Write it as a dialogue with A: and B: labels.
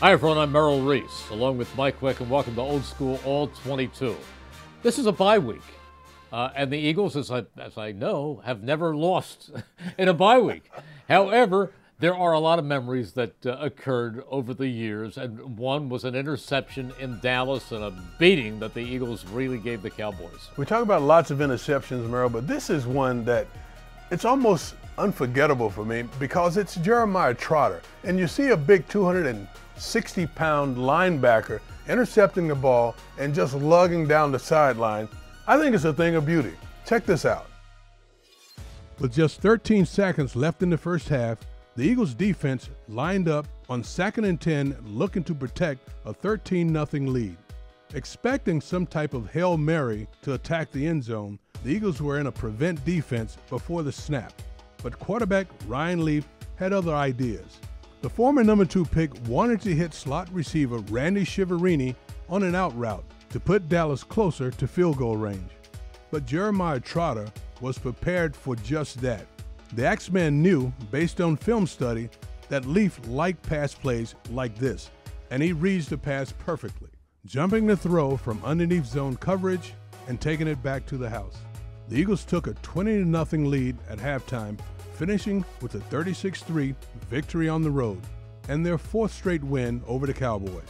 A: Hi, everyone. I'm Merrill Reese, along with Mike Quick, and welcome to Old School All 22. This is a bye week, uh, and the Eagles, as I, as I know, have never lost in a bye week. However, there are a lot of memories that uh, occurred over the years, and one was an interception in Dallas and a beating that the Eagles really gave the Cowboys.
B: We talk about lots of interceptions, Merrill, but this is one that it's almost unforgettable for me because it's Jeremiah Trotter. And you see a big 260 pound linebacker intercepting the ball and just lugging down the sideline. I think it's a thing of beauty. Check this out. With just 13 seconds left in the first half, the Eagles defense lined up on second and 10 looking to protect a 13 0 lead. Expecting some type of Hail Mary to attack the end zone, the Eagles were in a prevent defense before the snap. But quarterback Ryan Leaf had other ideas. The former number two pick wanted to hit slot receiver Randy Chiaverini on an out route to put Dallas closer to field goal range. But Jeremiah Trotter was prepared for just that. The Axeman knew, based on film study, that Leaf liked pass plays like this, and he reads the pass perfectly, jumping the throw from underneath zone coverage and taking it back to the house. The Eagles took a 20 0 lead at halftime, finishing with a 36 3 victory on the road and their fourth straight win over the Cowboys.